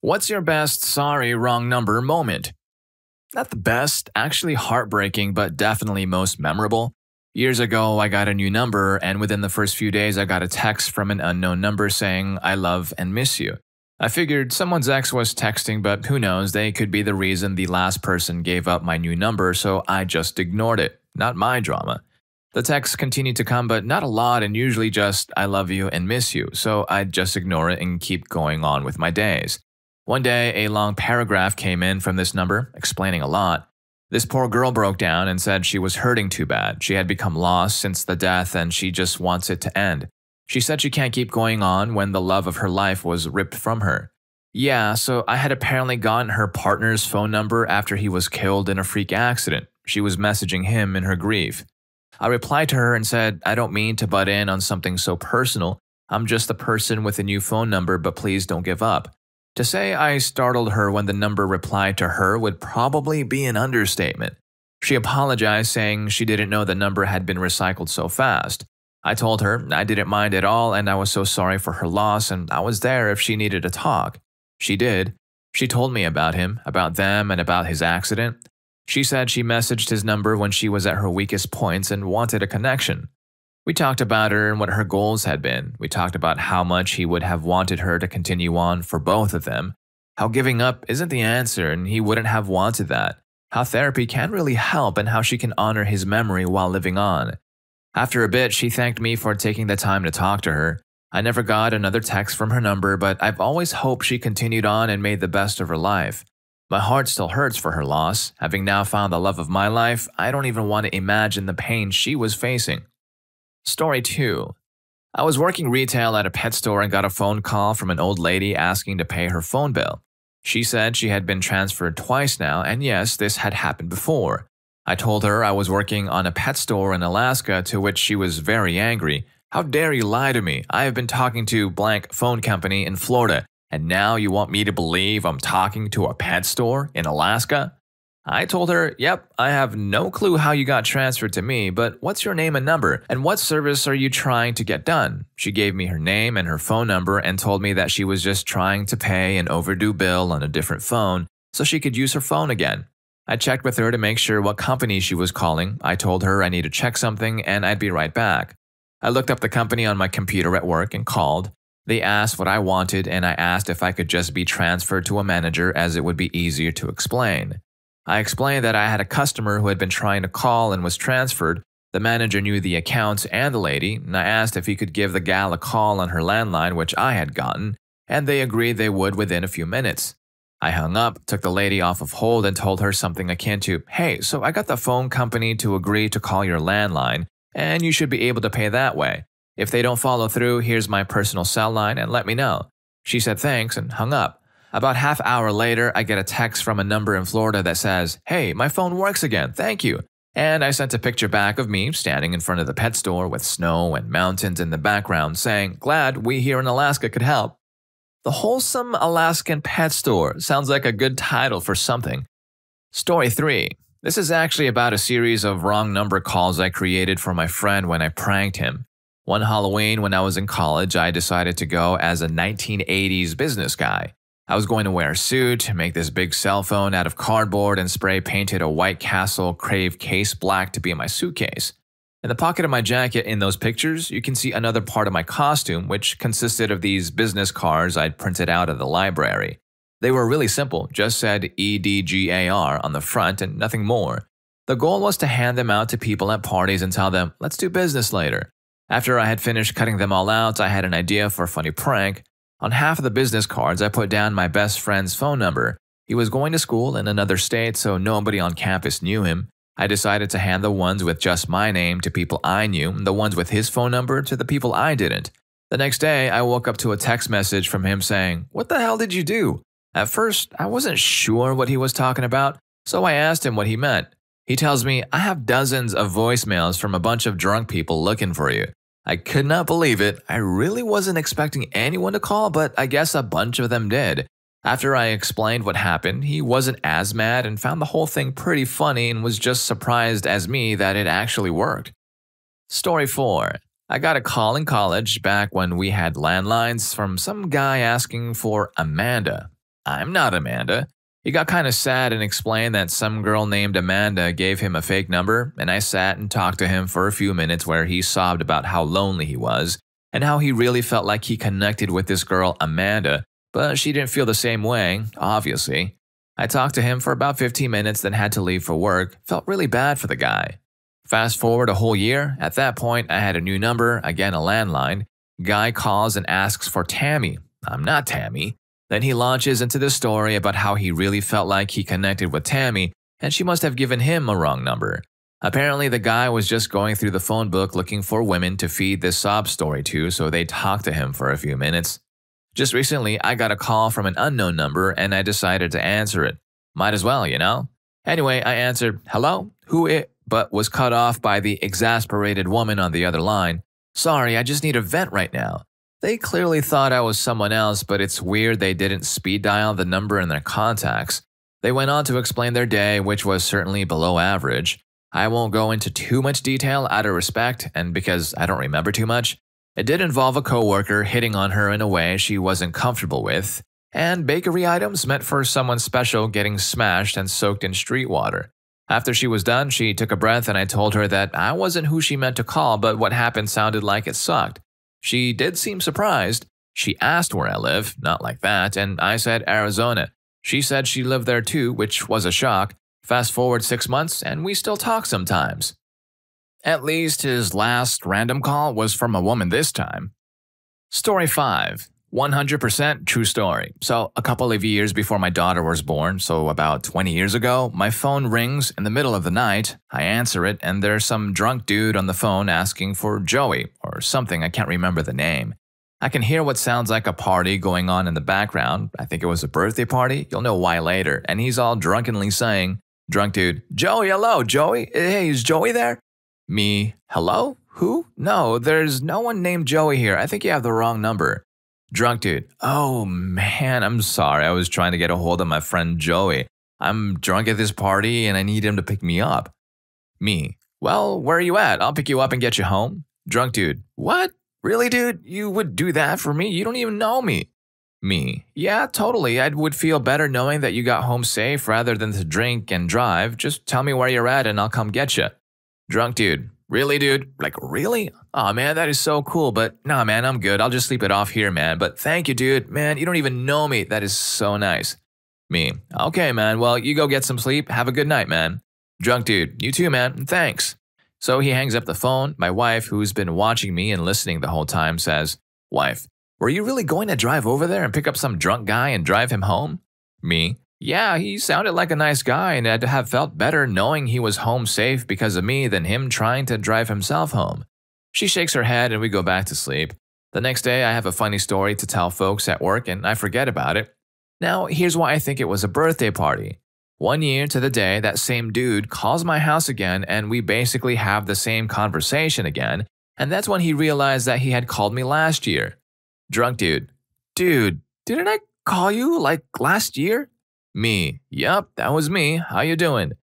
What's your best sorry wrong number moment? Not the best, actually heartbreaking, but definitely most memorable. Years ago, I got a new number, and within the first few days, I got a text from an unknown number saying, I love and miss you. I figured someone's ex was texting, but who knows, they could be the reason the last person gave up my new number, so I just ignored it. Not my drama. The texts continued to come, but not a lot, and usually just, I love you and miss you, so I'd just ignore it and keep going on with my days. One day, a long paragraph came in from this number, explaining a lot. This poor girl broke down and said she was hurting too bad. She had become lost since the death and she just wants it to end. She said she can't keep going on when the love of her life was ripped from her. Yeah, so I had apparently gotten her partner's phone number after he was killed in a freak accident. She was messaging him in her grief. I replied to her and said, I don't mean to butt in on something so personal. I'm just the person with a new phone number, but please don't give up. To say I startled her when the number replied to her would probably be an understatement. She apologized, saying she didn't know the number had been recycled so fast. I told her I didn't mind at all and I was so sorry for her loss and I was there if she needed to talk. She did. She told me about him, about them, and about his accident. She said she messaged his number when she was at her weakest points and wanted a connection. We talked about her and what her goals had been. We talked about how much he would have wanted her to continue on for both of them. How giving up isn't the answer and he wouldn't have wanted that. How therapy can really help and how she can honor his memory while living on. After a bit, she thanked me for taking the time to talk to her. I never got another text from her number, but I've always hoped she continued on and made the best of her life. My heart still hurts for her loss. Having now found the love of my life, I don't even want to imagine the pain she was facing. Story 2 I was working retail at a pet store and got a phone call from an old lady asking to pay her phone bill. She said she had been transferred twice now, and yes, this had happened before. I told her I was working on a pet store in Alaska, to which she was very angry. How dare you lie to me? I have been talking to blank phone company in Florida, and now you want me to believe I'm talking to a pet store in Alaska? I told her, Yep, I have no clue how you got transferred to me, but what's your name and number, and what service are you trying to get done? She gave me her name and her phone number and told me that she was just trying to pay an overdue bill on a different phone so she could use her phone again. I checked with her to make sure what company she was calling. I told her I need to check something and I'd be right back. I looked up the company on my computer at work and called. They asked what I wanted, and I asked if I could just be transferred to a manager as it would be easier to explain. I explained that I had a customer who had been trying to call and was transferred. The manager knew the accounts and the lady, and I asked if he could give the gal a call on her landline, which I had gotten, and they agreed they would within a few minutes. I hung up, took the lady off of hold, and told her something akin to, Hey, so I got the phone company to agree to call your landline, and you should be able to pay that way. If they don't follow through, here's my personal cell line and let me know. She said thanks and hung up. About half hour later, I get a text from a number in Florida that says, Hey, my phone works again, thank you. And I sent a picture back of me standing in front of the pet store with snow and mountains in the background saying, Glad we here in Alaska could help. The Wholesome Alaskan Pet Store sounds like a good title for something. Story 3. This is actually about a series of wrong number calls I created for my friend when I pranked him. One Halloween when I was in college, I decided to go as a 1980s business guy. I was going to wear a suit, make this big cell phone out of cardboard, and spray painted a White Castle Crave case black to be in my suitcase. In the pocket of my jacket in those pictures, you can see another part of my costume, which consisted of these business cards I'd printed out of the library. They were really simple, just said EDGAR on the front and nothing more. The goal was to hand them out to people at parties and tell them, let's do business later. After I had finished cutting them all out, I had an idea for a funny prank. On half of the business cards, I put down my best friend's phone number. He was going to school in another state, so nobody on campus knew him. I decided to hand the ones with just my name to people I knew, and the ones with his phone number to the people I didn't. The next day, I woke up to a text message from him saying, What the hell did you do? At first, I wasn't sure what he was talking about, so I asked him what he meant. He tells me, I have dozens of voicemails from a bunch of drunk people looking for you. I could not believe it. I really wasn't expecting anyone to call, but I guess a bunch of them did. After I explained what happened, he wasn't as mad and found the whole thing pretty funny and was just surprised as me that it actually worked. Story 4 I got a call in college back when we had landlines from some guy asking for Amanda. I'm not Amanda. He got kind of sad and explained that some girl named Amanda gave him a fake number, and I sat and talked to him for a few minutes where he sobbed about how lonely he was and how he really felt like he connected with this girl, Amanda, but she didn't feel the same way, obviously. I talked to him for about 15 minutes, then had to leave for work. Felt really bad for the guy. Fast forward a whole year. At that point, I had a new number, again a landline. Guy calls and asks for Tammy. I'm not Tammy. Then he launches into the story about how he really felt like he connected with Tammy, and she must have given him a wrong number. Apparently, the guy was just going through the phone book looking for women to feed this sob story to, so they talked to him for a few minutes. Just recently, I got a call from an unknown number and I decided to answer it. Might as well, you know? Anyway, I answered, hello? Who it? But was cut off by the exasperated woman on the other line. Sorry, I just need a vent right now. They clearly thought I was someone else, but it's weird they didn't speed dial the number in their contacts. They went on to explain their day, which was certainly below average. I won't go into too much detail out of respect and because I don't remember too much, it did involve a coworker hitting on her in a way she wasn't comfortable with, and bakery items meant for someone special getting smashed and soaked in street water. After she was done, she took a breath and I told her that I wasn't who she meant to call, but what happened sounded like it sucked. She did seem surprised. She asked where I live, not like that, and I said Arizona. She said she lived there too, which was a shock. Fast forward six months, and we still talk sometimes. At least his last random call was from a woman this time. Story 5 100% true story. So, a couple of years before my daughter was born, so about 20 years ago, my phone rings in the middle of the night. I answer it, and there's some drunk dude on the phone asking for Joey or something. I can't remember the name. I can hear what sounds like a party going on in the background. I think it was a birthday party. You'll know why later. And he's all drunkenly saying, Drunk dude, Joey, hello, Joey. Hey, is Joey there? Me, hello? Who? No, there's no one named Joey here. I think you have the wrong number. Drunk dude, oh man, I'm sorry. I was trying to get a hold of my friend Joey. I'm drunk at this party and I need him to pick me up. Me, well, where are you at? I'll pick you up and get you home. Drunk dude, what? Really, dude? You would do that for me? You don't even know me. Me, yeah, totally. I would feel better knowing that you got home safe rather than to drink and drive. Just tell me where you're at and I'll come get you. Drunk dude. Really, dude? Like, really? oh, man, that is so cool. But nah, man, I'm good. I'll just sleep it off here, man. But thank you, dude. Man, you don't even know me. That is so nice. Me. Okay, man. Well, you go get some sleep. Have a good night, man. Drunk dude. You too, man. Thanks. So he hangs up the phone. My wife, who's been watching me and listening the whole time, says, Wife, were you really going to drive over there and pick up some drunk guy and drive him home? Me. Yeah, he sounded like a nice guy, and I'd have felt better knowing he was home safe because of me than him trying to drive himself home. She shakes her head, and we go back to sleep. The next day, I have a funny story to tell folks at work, and I forget about it. Now, here's why I think it was a birthday party. One year to the day, that same dude calls my house again, and we basically have the same conversation again, and that's when he realized that he had called me last year. Drunk dude, dude, didn't I call you like last year? Me. Yup, that was me. How you doing?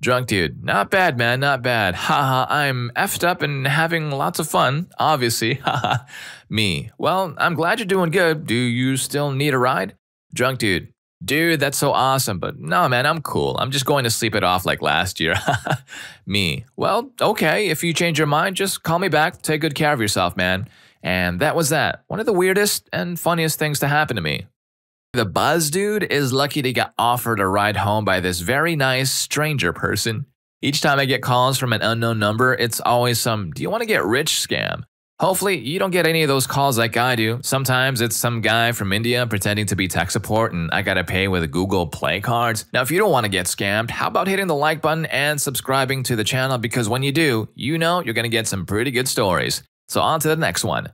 Drunk dude. Not bad, man. Not bad. Haha, I'm effed up and having lots of fun, obviously. Haha. Me. Well, I'm glad you're doing good. Do you still need a ride? Drunk dude. Dude, that's so awesome, but no, man, I'm cool. I'm just going to sleep it off like last year. me. Well, okay, if you change your mind, just call me back. Take good care of yourself, man. And that was that. One of the weirdest and funniest things to happen to me. The buzz dude is lucky to get offered a ride home by this very nice stranger person. Each time I get calls from an unknown number, it's always some do you want to get rich scam. Hopefully, you don't get any of those calls like I do. Sometimes it's some guy from India pretending to be tech support and I gotta pay with Google Play cards. Now, if you don't want to get scammed, how about hitting the like button and subscribing to the channel because when you do, you know you're gonna get some pretty good stories. So, on to the next one.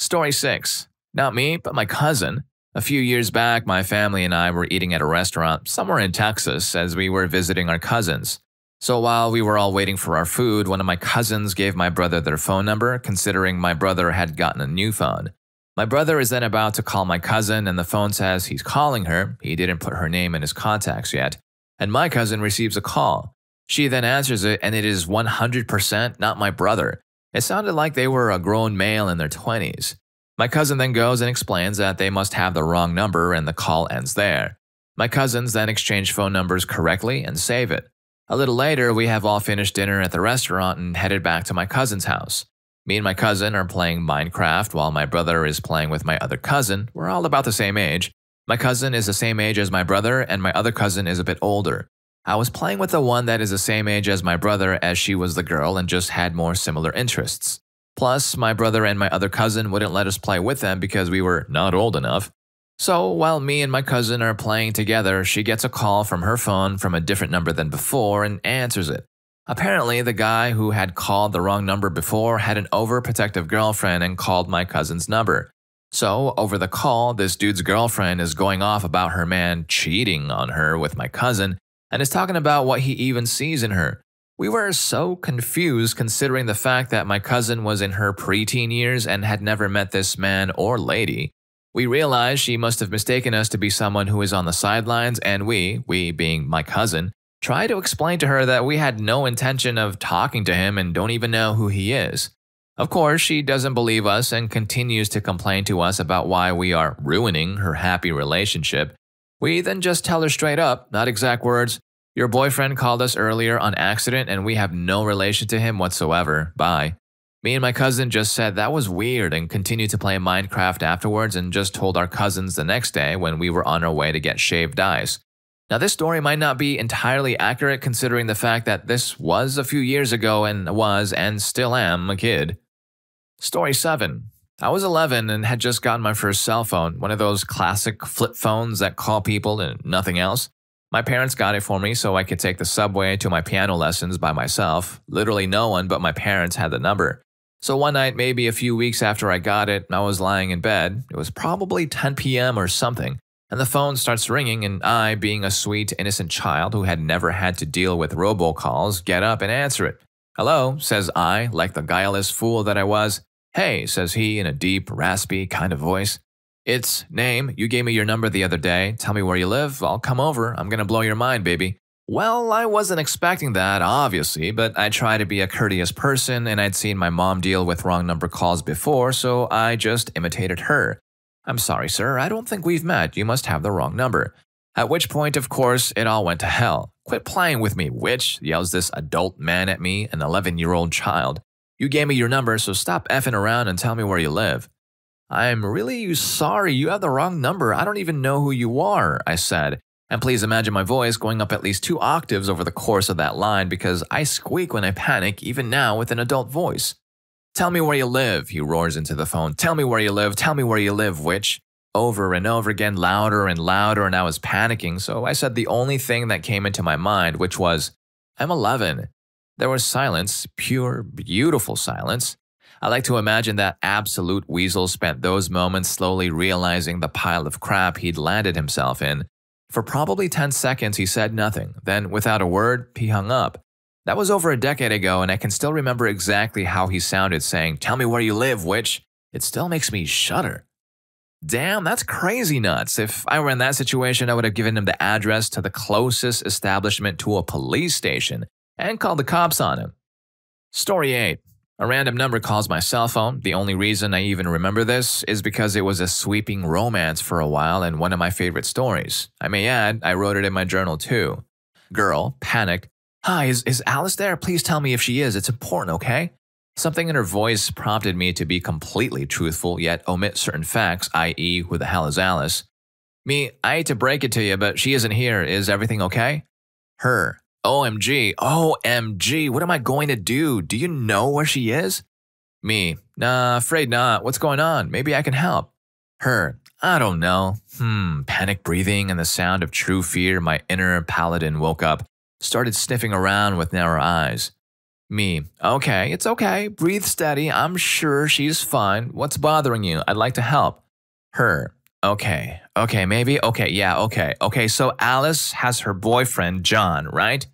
Story 6. Not me, but my cousin. A few years back, my family and I were eating at a restaurant somewhere in Texas as we were visiting our cousins. So while we were all waiting for our food, one of my cousins gave my brother their phone number, considering my brother had gotten a new phone. My brother is then about to call my cousin, and the phone says he's calling her. He didn't put her name in his contacts yet. And my cousin receives a call. She then answers it, and it is 100% not my brother. It sounded like they were a grown male in their 20s. My cousin then goes and explains that they must have the wrong number and the call ends there. My cousins then exchange phone numbers correctly and save it. A little later, we have all finished dinner at the restaurant and headed back to my cousin's house. Me and my cousin are playing Minecraft while my brother is playing with my other cousin. We're all about the same age. My cousin is the same age as my brother, and my other cousin is a bit older. I was playing with the one that is the same age as my brother as she was the girl and just had more similar interests. Plus, my brother and my other cousin wouldn't let us play with them because we were not old enough. So, while me and my cousin are playing together, she gets a call from her phone from a different number than before and answers it. Apparently, the guy who had called the wrong number before had an overprotective girlfriend and called my cousin's number. So, over the call, this dude's girlfriend is going off about her man cheating on her with my cousin and is talking about what he even sees in her. We were so confused considering the fact that my cousin was in her preteen years and had never met this man or lady. We realized she must have mistaken us to be someone who is on the sidelines, and we, we being my cousin, Try to explain to her that we had no intention of talking to him and don't even know who he is. Of course, she doesn't believe us and continues to complain to us about why we are ruining her happy relationship. We then just tell her straight up, not exact words, your boyfriend called us earlier on accident and we have no relation to him whatsoever. Bye. Me and my cousin just said that was weird and continued to play Minecraft afterwards and just told our cousins the next day when we were on our way to get shaved ice. Now, this story might not be entirely accurate considering the fact that this was a few years ago and was and still am a kid. Story 7. I was 11 and had just gotten my first cell phone, one of those classic flip phones that call people and nothing else. My parents got it for me so I could take the subway to my piano lessons by myself. Literally no one but my parents had the number. So one night, maybe a few weeks after I got it, I was lying in bed. It was probably 10 p.m. or something and the phone starts ringing, and I, being a sweet, innocent child who had never had to deal with robocalls, get up and answer it. Hello, says I, like the guileless fool that I was. Hey, says he in a deep, raspy kind of voice. It's name. You gave me your number the other day. Tell me where you live. I'll come over. I'm going to blow your mind, baby. Well, I wasn't expecting that, obviously, but I try to be a courteous person and I'd seen my mom deal with wrong number calls before, so I just imitated her. I'm sorry, sir, I don't think we've met. You must have the wrong number. At which point, of course, it all went to hell. Quit playing with me, witch, yells this adult man at me, an 11 year old child. You gave me your number, so stop effing around and tell me where you live. I'm really sorry, you have the wrong number. I don't even know who you are, I said. And please imagine my voice going up at least two octaves over the course of that line because I squeak when I panic, even now with an adult voice. Tell me where you live, he roars into the phone. Tell me where you live, tell me where you live, witch. Over and over again, louder and louder, and I was panicking, so I said the only thing that came into my mind, which was, I'm 11. There was silence, pure, beautiful silence. I like to imagine that absolute weasel spent those moments slowly realizing the pile of crap he'd landed himself in. For probably 10 seconds, he said nothing. Then, without a word, he hung up. That was over a decade ago, and I can still remember exactly how he sounded saying, Tell me where you live, witch. It still makes me shudder. Damn, that's crazy nuts. If I were in that situation, I would have given him the address to the closest establishment to a police station and called the cops on him. Story 8. A random number calls my cell phone. The only reason I even remember this is because it was a sweeping romance for a while and one of my favorite stories. I may add, I wrote it in my journal too. Girl, panicked, Hi, is, is Alice there? Please tell me if she is. It's important, okay? Something in her voice prompted me to be completely truthful, yet omit certain facts, i.e., who the hell is Alice? Me, I hate to break it to you, but she isn't here. Is everything okay? Her, OMG, OMG, what am I going to do? Do you know where she is? Me, nah, afraid not. What's going on? Maybe I can help. Her, I don't know. Hmm, panic breathing and the sound of true fear, my inner paladin woke up started sniffing around with narrow eyes. Me, okay, it's okay. Breathe steady. I'm sure she's fine. What's bothering you? I'd like to help. Her, okay, okay, maybe, okay, yeah, okay, okay. So Alice has her boyfriend, John, right?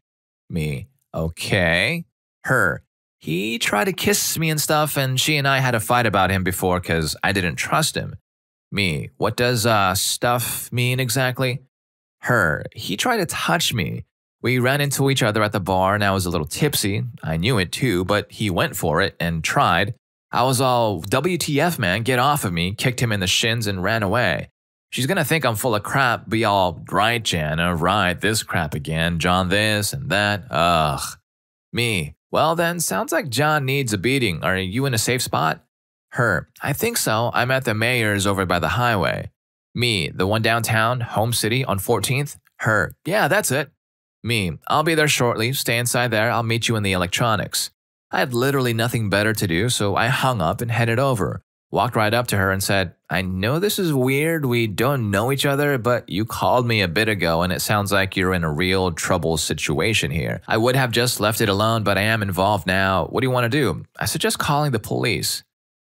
Me, okay. Her, he tried to kiss me and stuff, and she and I had a fight about him before because I didn't trust him. Me, what does uh, stuff mean exactly? Her, he tried to touch me. We ran into each other at the bar and I was a little tipsy. I knew it too, but he went for it and tried. I was all, WTF, man, get off of me, kicked him in the shins and ran away. She's gonna think I'm full of crap, be all, right, Jana, right, this crap again, John this and that, ugh. Me, well then, sounds like John needs a beating. Are you in a safe spot? Her, I think so. I'm at the Meijer's over by the highway. Me, the one downtown, Home City on 14th? Her, yeah, that's it. Me, I'll be there shortly. Stay inside there. I'll meet you in the electronics. I had literally nothing better to do, so I hung up and headed over. Walked right up to her and said, I know this is weird. We don't know each other, but you called me a bit ago and it sounds like you're in a real trouble situation here. I would have just left it alone, but I am involved now. What do you want to do? I suggest calling the police.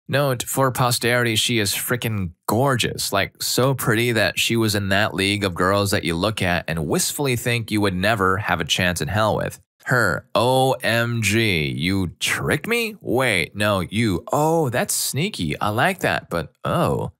Note, for posterity, she is freaking gorgeous. Like, so pretty that she was in that league of girls that you look at and wistfully think you would never have a chance in hell with. Her, OMG, you tricked me? Wait, no, you. Oh, that's sneaky. I like that, but oh.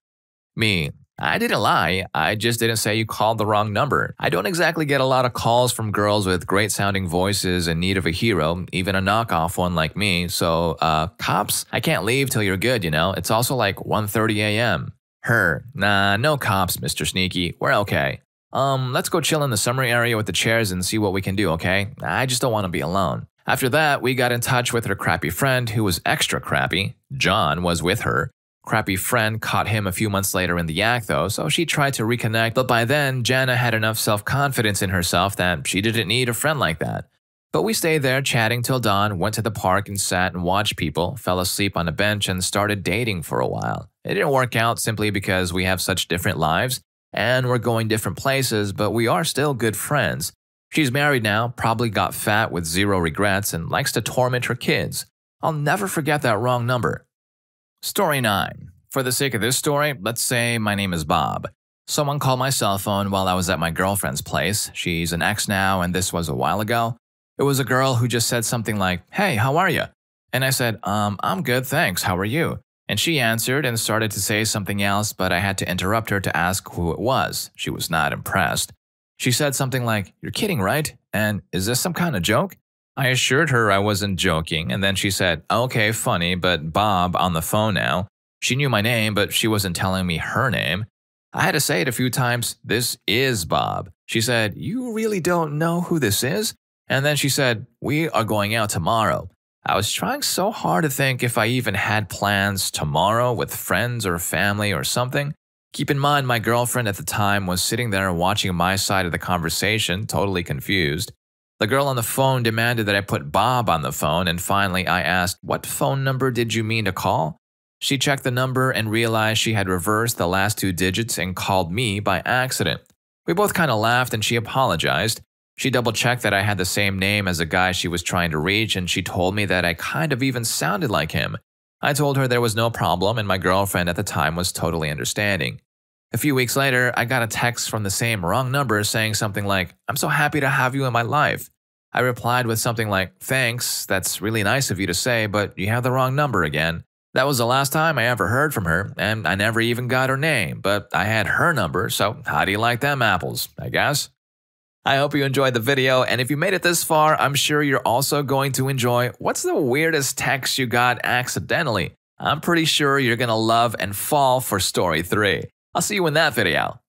Me, I didn't lie. I just didn't say you called the wrong number. I don't exactly get a lot of calls from girls with great sounding voices in need of a hero, even a knockoff one like me. So, uh, cops, I can't leave till you're good, you know? It's also like 1:30 a.m. Her, nah, no cops, Mr. Sneaky. We're okay. Um, let's go chill in the summary area with the chairs and see what we can do, okay? I just don't want to be alone. After that, we got in touch with her crappy friend who was extra crappy. John was with her. Crappy friend caught him a few months later in the act, though, so she tried to reconnect, but by then, Jana had enough self confidence in herself that she didn't need a friend like that. But we stayed there chatting till dawn, went to the park and sat and watched people, fell asleep on a bench, and started dating for a while. It didn't work out simply because we have such different lives, and we're going different places, but we are still good friends. She's married now, probably got fat with zero regrets, and likes to torment her kids. I'll never forget that wrong number. Story 9. For the sake of this story, let's say my name is Bob. Someone called my cell phone while I was at my girlfriend's place. She's an ex now, and this was a while ago. It was a girl who just said something like, Hey, how are you? And I said, Um, I'm good, thanks. How are you? And she answered and started to say something else, but I had to interrupt her to ask who it was. She was not impressed. She said something like, You're kidding, right? And is this some kind of joke? I assured her I wasn't joking, and then she said, Okay, funny, but Bob on the phone now. She knew my name, but she wasn't telling me her name. I had to say it a few times, This is Bob. She said, You really don't know who this is? And then she said, We are going out tomorrow. I was trying so hard to think if I even had plans tomorrow with friends or family or something. Keep in mind, my girlfriend at the time was sitting there watching my side of the conversation, totally confused. The girl on the phone demanded that I put Bob on the phone, and finally I asked, What phone number did you mean to call? She checked the number and realized she had reversed the last two digits and called me by accident. We both kind of laughed and she apologized. She double checked that I had the same name as a guy she was trying to reach, and she told me that I kind of even sounded like him. I told her there was no problem, and my girlfriend at the time was totally understanding. A few weeks later, I got a text from the same wrong number saying something like, I'm so happy to have you in my life. I replied with something like, Thanks, that's really nice of you to say, but you have the wrong number again. That was the last time I ever heard from her, and I never even got her name, but I had her number, so how do you like them apples, I guess? I hope you enjoyed the video, and if you made it this far, I'm sure you're also going to enjoy what's the weirdest text you got accidentally. I'm pretty sure you're gonna love and fall for story 3. I'll see you in that video.